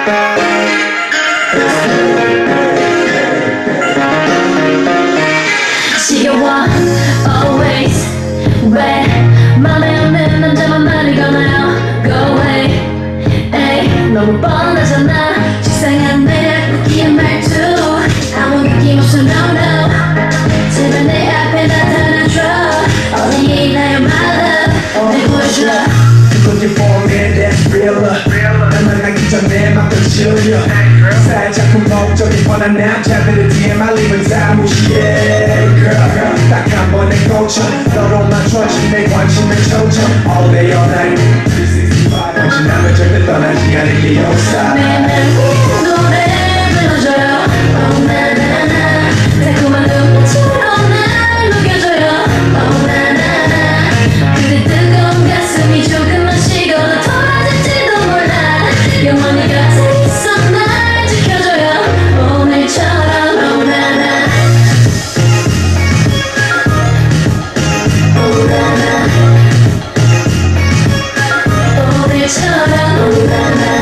She won't always wear my money go now go away. Hey, 너무 뻔하잖아. 식상한 내 웃긴 말투 아무 느낌 없어 no no. 제발 내 앞에 나타나줘. 어디 있나요 my love? 내 보여줘. Looking for a man that's. Junior 살짝 궁금적인 뻔한 남자들의 DMI living 사무실 girl 딱한 번의 고쳐 너로 맞춰진 내 관심의 초점 All day all night 365 당신 남을 절대 떠나지 않을게 역사 Krishna Rama